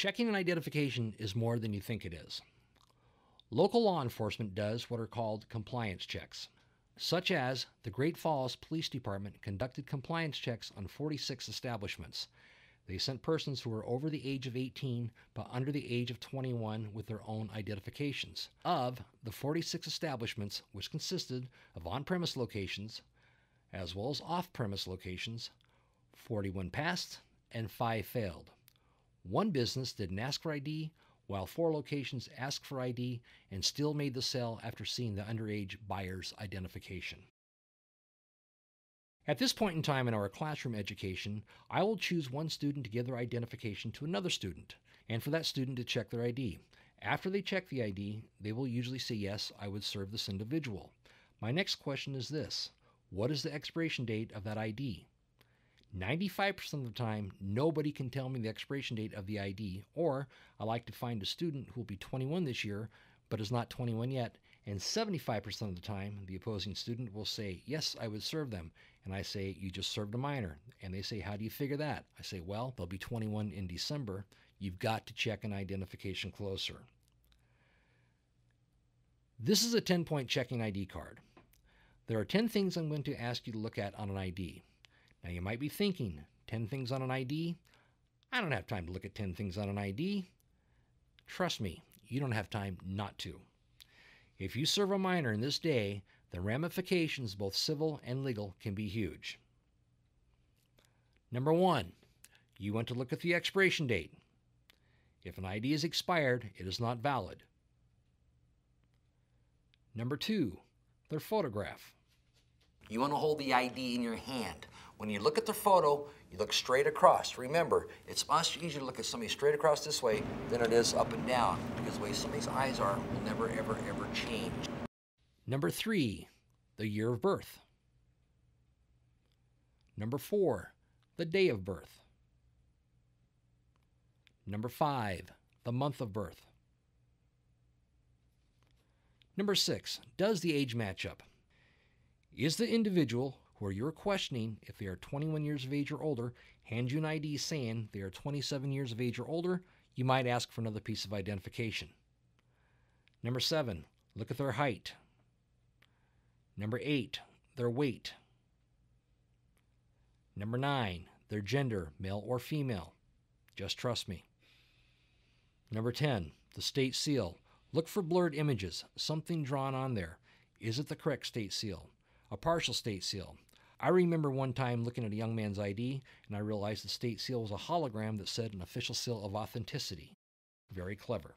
Checking an identification is more than you think it is. Local law enforcement does what are called compliance checks, such as the Great Falls Police Department conducted compliance checks on 46 establishments. They sent persons who were over the age of 18 but under the age of 21 with their own identifications. Of the 46 establishments, which consisted of on premise locations as well as off premise locations, 41 passed and 5 failed. One business didn't ask for ID, while four locations asked for ID and still made the sale after seeing the underage buyer's identification. At this point in time in our classroom education, I will choose one student to give their identification to another student, and for that student to check their ID. After they check the ID, they will usually say, Yes, I would serve this individual. My next question is this What is the expiration date of that ID? 95% of the time, nobody can tell me the expiration date of the ID, or I like to find a student who will be 21 this year but is not 21 yet, and 75% of the time, the opposing student will say, Yes, I would serve them. And I say, You just served a minor. And they say, How do you figure that? I say, Well, they'll be 21 in December. You've got to check an identification closer. This is a 10 point checking ID card. There are 10 things I'm going to ask you to look at on an ID. Now you might be thinking, 10 things on an ID? I don't have time to look at 10 things on an ID. Trust me, you don't have time not to. If you serve a minor in this day, the ramifications, both civil and legal, can be huge. Number one, you want to look at the expiration date. If an ID is expired, it is not valid. Number two, their photograph. You want to hold the ID in your hand. When you look at the photo, you look straight across. Remember, it's much easier to look at somebody straight across this way than it is up and down because the way somebody's eyes are will never, ever, ever change. Number three, the year of birth. Number four, the day of birth. Number five, the month of birth. Number six, does the age match up? Is the individual where you're questioning if they are 21 years of age or older hand you an ID saying they are 27 years of age or older, you might ask for another piece of identification. Number seven, look at their height. Number eight, their weight. Number nine, their gender, male or female. Just trust me. Number 10, the state seal. Look for blurred images, something drawn on there. Is it the correct state seal? A partial state seal. I remember one time looking at a young man's ID and I realized the state seal was a hologram that said an official seal of authenticity. Very clever.